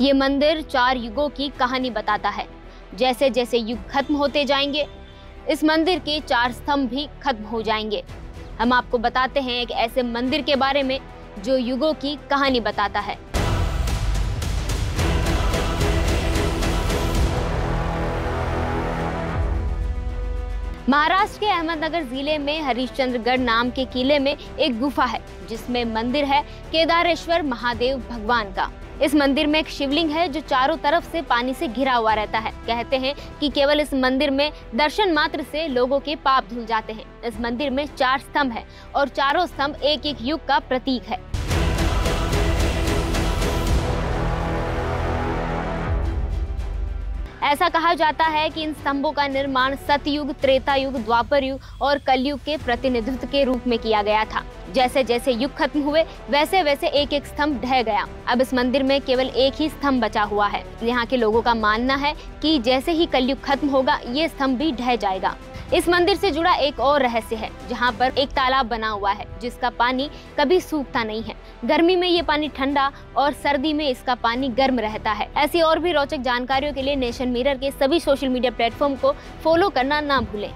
ये मंदिर चार युगों की कहानी बताता है। जैसे जैसे युग खत्म होते जाएँगे, इस मंदिर के चार स्तंभ भी खत्म हो जाएँगे। हम आपको बताते हैं एक ऐसे मंदिर के बारे में जो युगों की कहानी बताता है। महाराष्ट्र के अहमदनगर ज़िले में हरिश्चंद्रगढ़ नाम के किले में एक गुफा है, जिसमें मंदिर है केदारेश्वर महादेव भगवान का। इस मंदिर में एक शिवलिंग है जो चारों तरफ़ से पानी से घिरा हुआ रहता है। कहते हैं कि केवल इस मंदिर में दर्शन मात्र से लोगों के पाप धुल जाते हैं। इस मंदिर में चार स्तंभ है और चारों स्तंभ एक एक युग का प्रतीक है। ऐसा कहा जाता है कि इन स्तंभों का निर्माण सतयुग त्रेता युग द्वापर युग और कलयुग के प्रतिनिधित्व के रूप में किया गया था। जैसे जैसे युग खत्म हुए, वैसे वैसे एक एक स्तंभ ढह गया। अब इस मंदिर में केवल एक ही स्तंभ बचा हुआ है। यहाँ के लोगों का मानना है कि जैसे ही कलयुग खत्म होगा, ये स्तंभ भी ढह जाएगा। इस मंदिर से जुड़ा एक और रहस्य है, जहाँ पर एक तालाब बना हुआ है, जिसका पानी कभी सूखता नहीं है। गर्मी में ये पानी ठंडा और सर्दी में इसका पानी गर्म रहता है। ऐसी और भी रोचक जानकारियों के लिए नेशन मिरर के सभी सोशल मीडिया प्लेटफॉर्म को फॉलो करना ना भूलें।